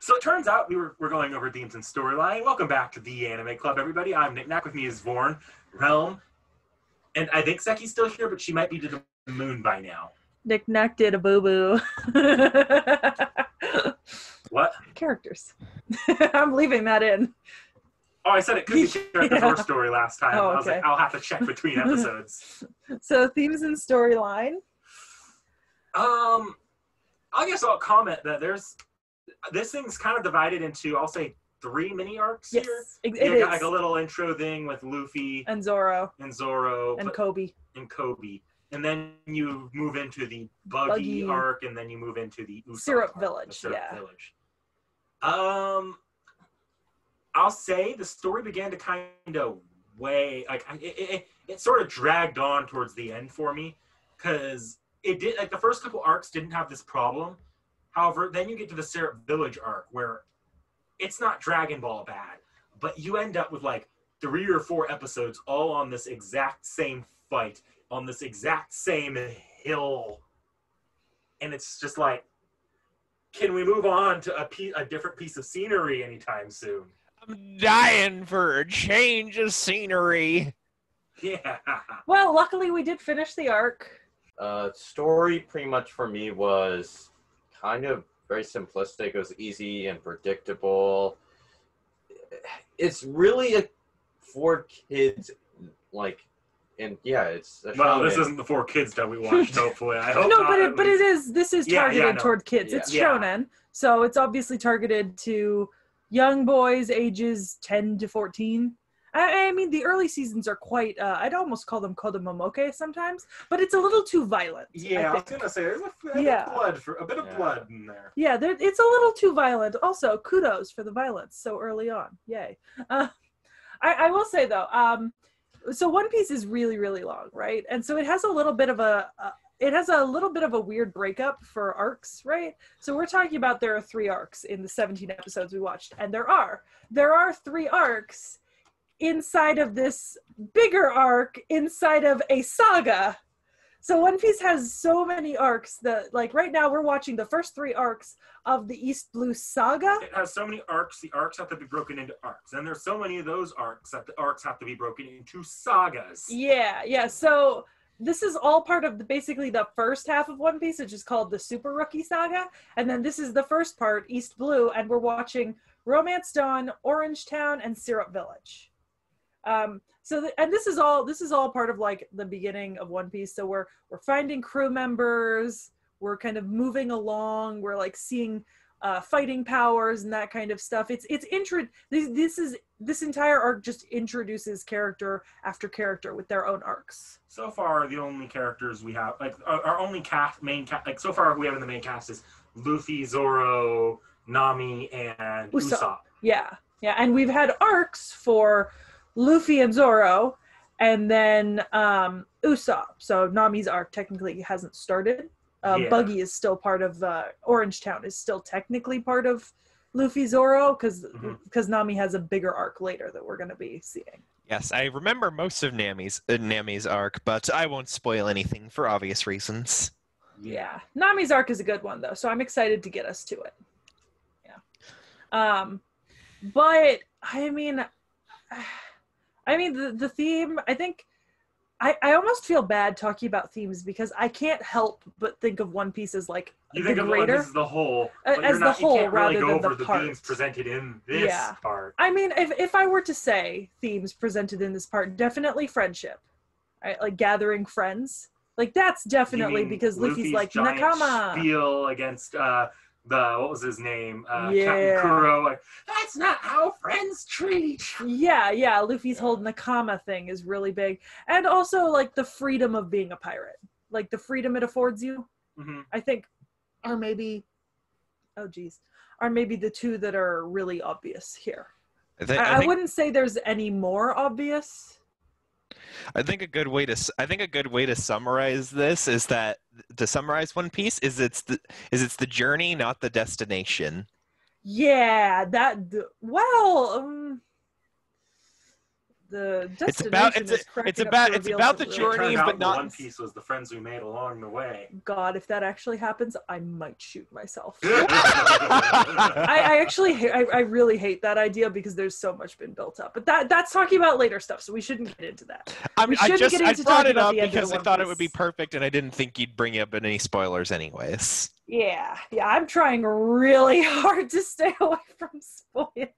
So it turns out we were we're going over themes and storyline. Welcome back to the Anime Club, everybody. I'm NikNak. With me is Vorn, Realm, and I think Sekhie's still here, but she might be to the moon by now. NikNak did a boo boo. What? Characters. I'm leaving that in. Oh, I said it could be characters Yeah. or story last time. Oh, I was like, okay. I'll have to check between episodes. So themes and storyline. um, I guess I'll comment that there's this thing's kind of divided into I'll say three mini arcs Yes, here. it, You it got like a little intro thing with Luffy And Zoro and Zoro and but- Koby. and Koby. And then you move into the buggy, Buggy. arc, and then you move into the Usopp Syrup arc, the Village, Syrup yeah. Village. Um, I'll say the story began to kind of way like it, it, it sort of dragged on towards the end for me because it did like the first couple arcs didn't have this problem. However, then you get to the Syrup Village arc where it's not Dragon Ball bad, but you end up with like three or four episodes all on this exact same fight on this exact same hill, and it's just like, can we move on to a, pe- a different piece of scenery anytime soon? I'm dying for a change of scenery. Yeah. Well, luckily we did finish the arc. Uh, story pretty much for me was kind of very simplistic. It was easy and predictable. It's really a for kids, like, and yeah, it's. A Well, this isn't the 4Kids that we watched. Hopefully, I hope. no, not, but at it, but it least. is this is Yeah, yeah, targeted no. toward kids. Yeah. It's Yeah. shonen, so it's obviously targeted to young boys ages 10 to 14. I, I mean, the early seasons are quite. Uh, I'd almost call them kodomomuke sometimes, but it's a little too violent. Yeah, I, was gonna say there's a, a bit Yeah. of blood for a bit of Yeah. blood in there. Yeah, there, it's a little too violent. Also, kudos for the violence so early on. Yay. Uh, I, I will say though, um, so One Piece is really, really long, right? And so it has a little bit of a, uh, it has a little bit of a weird breakup for arcs, right? So we're talking about there are three arcs in the 17 episodes we watched, and there are there are three arcs inside of this bigger arc inside of a saga. So One Piece has so many arcs that like right now we're watching the first three arcs of the East Blue saga. It has so many arcs. The arcs have to be broken into arcs, and there's so many of those arcs that the arcs have to be broken into sagas. Yeah, yeah. So this is all part of the, basically the first half of One Piece, which is called the Super Rookie Saga, and then this is the first part, East Blue, and we're watching Romance Dawn, Orange Town, and Syrup Village. Um, so th- and this is all this is all part of like the beginning of One Piece. So we're we're finding crew members, we're kind of moving along, we're like seeing uh, fighting powers and that kind of stuff. It's it's intro. This, this is this entire arc just introduces character after character with their own arcs. So far, the only characters we have, like our, our only cast, main cast, like so far we have in the main cast is Luffy, Zoro, Nami, and Usopp. Usopp. Yeah, yeah, and we've had arcs for Luffy and Zoro, and then um, Usopp. So Nami's arc technically hasn't started. Uh, Yeah. Buggy is still part of uh, Orange Town. Is still technically part of Luffy Zoro because Mhm. Nami has a bigger arc later that we're going to be seeing. Yes, I remember most of Nami's uh, Nami's arc, but I won't spoil anything for obvious reasons. Yeah. Nami's arc is a good one though, so I'm excited to get us to it. Yeah. Um but I mean I mean the the theme, I think I, I almost feel bad talking about themes because I can't help but think of One Piece as like You the think of One greater. Piece as the whole, Uh, but as you're the whole really rather go than the over the, part. themes presented in this Yeah. part. I mean, if if I were to say themes presented in this part, definitely friendship. Right? Like gathering friends. Like that's definitely because Luffy's Luffy's like Nakama. spiel against uh, the what was his name? Uh, Yeah. Captain Kuro. Like that's not how friends treat. Yeah, yeah. Luffy's Yeah. the Nakama thing is really big. And also like the freedom of being a pirate. Like the freedom it affords you, hmm I think are maybe oh geez. Are maybe the two that are really obvious here. I, thi- I, I I think, wouldn't say there's any more obvious. I think a good way to I think a good way to summarize this is that to summarize One Piece is it's the is it's the journey, not the destination. Yeah, that well, um, the It's about- it's is a- it's about- it's about the some It really- journey, but not- One Piece was the friends we made along the way. God, if that actually happens, I might shoot myself. I, I actually, ha- I, I really hate that idea because there's so much been built up. But that that's talking about later stuff, so we shouldn't get into that. I We mean, I just I into brought it up the end of because I One thought it would be perfect, and I didn't think you'd bring up any spoilers, anyways. Yeah, yeah, I'm trying really hard to stay away from spoilers.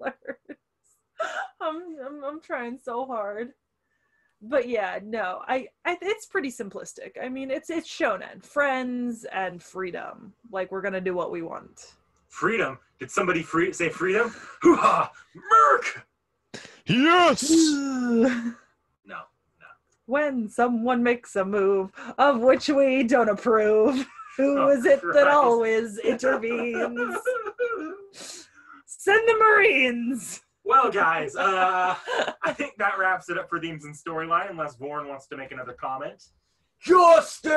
I'm, I'm, I'm trying so hard. But yeah, no, I, I, it's pretty simplistic. I mean, it's it's shonen, friends and freedom. Like we're gonna do what we want. freedom. Did somebody free say freedom? Hoo ha! Merc. Yes. No. No. When someone makes a move of which we don't approve, who Oh, is it that always intervenes? Send the Marines. Well, guys, uh, I think that wraps it up for themes and storyline. Unless Vorn wants to make another comment. Justice!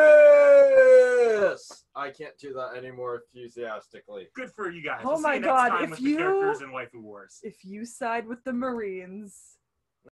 I can't do that any more enthusiastically. Good for you guys. Oh We'll see my you next God, time if with you- the characters in Waifu Wars. If you side with the Marines,